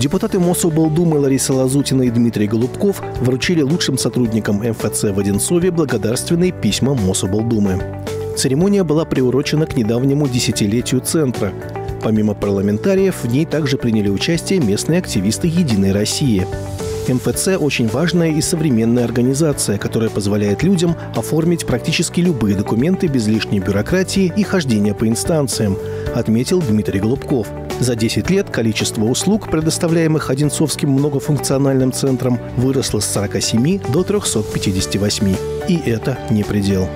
Депутаты Мособлдумы Лариса Лазутина и Дмитрий Голубков вручили лучшим сотрудникам МФЦ в Одинцове благодарственные письма Мособлдумы. Церемония была приурочена к недавнему десятилетию Центра. Помимо парламентариев, в ней также приняли участие местные активисты «Единой России». МФЦ – очень важная и современная организация, которая позволяет людям оформить практически любые документы без лишней бюрократии и хождения по инстанциям, отметил Дмитрий Голубков. За 10 лет количество услуг, предоставляемых Одинцовским многофункциональным центром, выросло с 47 до 358. И это не предел.